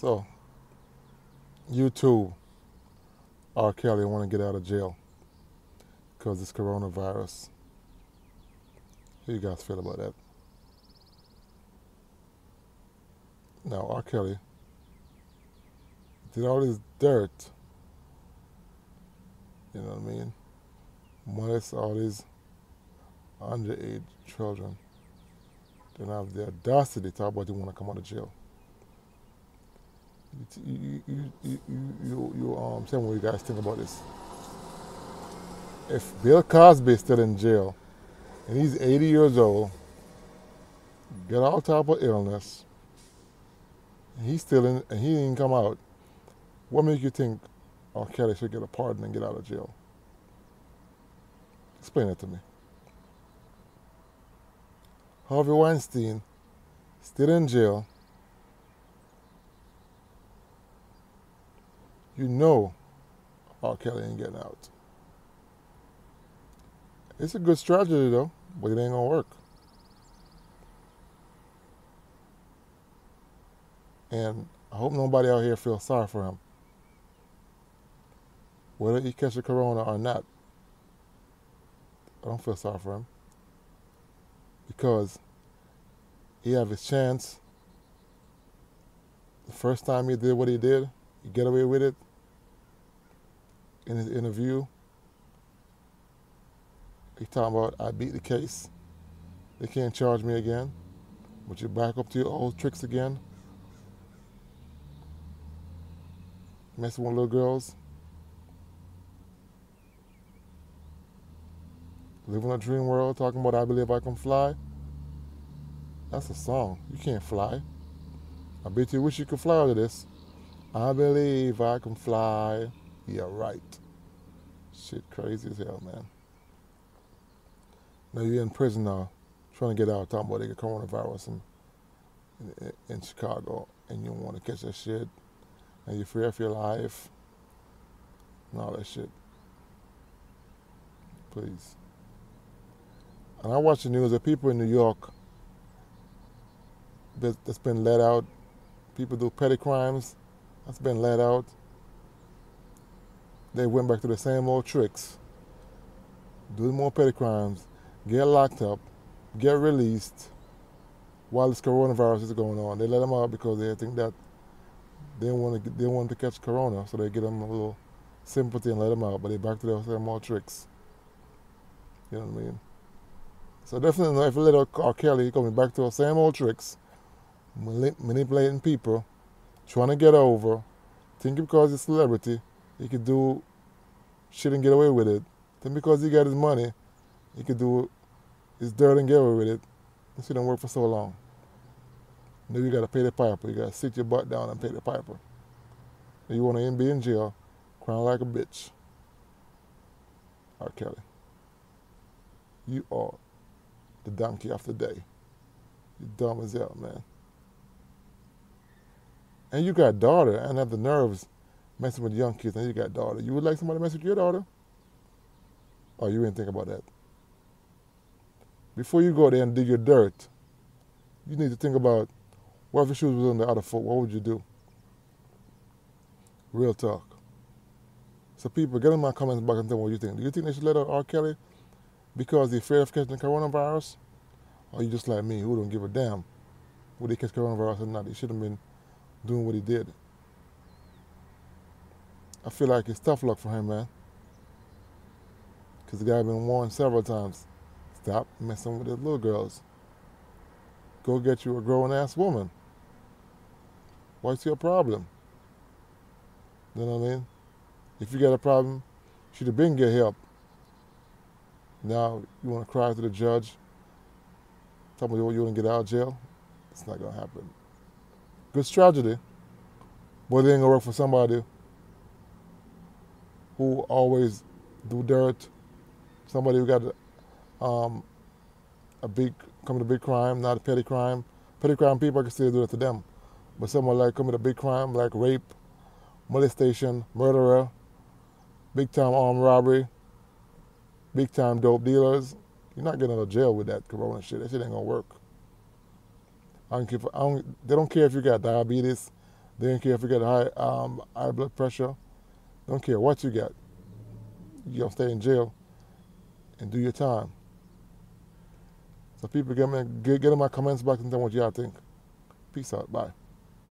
So, you too, R. Kelly, want to get out of jail because this coronavirus. How you guys feel about that? Now, R. Kelly did all this dirt. You know what I mean? Molest all these underage children. They don't have the audacity to talk about they want to come out of jail. You, you, you, you, you, um, tell me what you guys think about this. If Bill Cosby is still in jail and he's 80 years old, got all type of illness, he's still in, and he didn't come out, what makes you think R. Kelly should get a pardon and get out of jail? Explain that to me. Harvey Weinstein, still in jail. You know R. Kelly ain't getting out. It's a good strategy though, but it ain't gonna work. And I hope nobody out here feels sorry for him. Whether he catches corona or not, I don't feel sorry for him. Because he have his chance. The first time he did what he did, he get away with it. In his interview, he talking about I beat the case. They can't charge me again. But you back up to your old tricks again. Messing with little girls. Living a dream world, talking about I believe I can fly. That's a song. You can't fly. I bet you wish you could fly out of this. I believe I can fly. Yeah, right. Shit crazy as hell, man. Now you're in prison now, trying to get out, talking about get coronavirus in, in, in Chicago, and you want to catch that shit, and you're fear for your life, and all that shit. Please. And I watch the news of people in New York that, that's been let out. People do petty crimes, that's been let out. They went back to the same old tricks. Do more petty crimes, get locked up, get released while this coronavirus is going on. They let them out because they think that they want to they want to catch corona, so they give them a little sympathy and let them out. But they back to their same old tricks. You know what I mean? So definitely, if let R. Kelly coming back to the same old tricks, manipulating people, trying to get over, thinking because he's a celebrity, he could do shit and get away with it. Then because he got his money, he could do his dirt and get away with it. This shit don't work for so long. Now you gotta pay the piper. You gotta sit your butt down and pay the piper. And you wanna be in jail, crying like a bitch. R. Kelly. You are the donkey of the day. You dumb as hell, man. And you got daughter and have the nerves messing with young kids and you got daughter. You would like somebody to mess with your daughter? Oh, you didn't think about that? Before you go there and dig your dirt, you need to think about what if your shoes was on the other foot, what would you do? Real talk. So people, get in my comments back and tell me what you think. Do you think they should let out R. Kelly because they're afraid of catching the coronavirus? Or you just like me, who don't give a damn would they catch coronavirus or not? He should have been doing what he did. I feel like it's tough luck for him, man. Because the guy been warned several times. Stop messing with the little girls. Go get you a grown ass woman. What's your problem? You know what I mean? If you got a problem, should have been get help. Now you want to cry to the judge, tell me you want to get out of jail? It's not gonna happen. Good strategy, but it ain't gonna work for somebody who always do dirt. Somebody who got um, a big commit a big crime, not a petty crime. Petty crime people I can still do it to them, but someone like commit a big crime like rape, molestation, murderer, big time armed robbery, big time dope dealers. You're not getting out of jail with that corona shit. That shit ain't gonna work. I don't care. If, I don't, they don't care if you got diabetes, They don't care if you got high, um, high blood pressure. Don't care what you got. You're going to stay in jail and do your time. So people get, me, get, get in my comments back and tell me what y'all think. Peace out. Bye.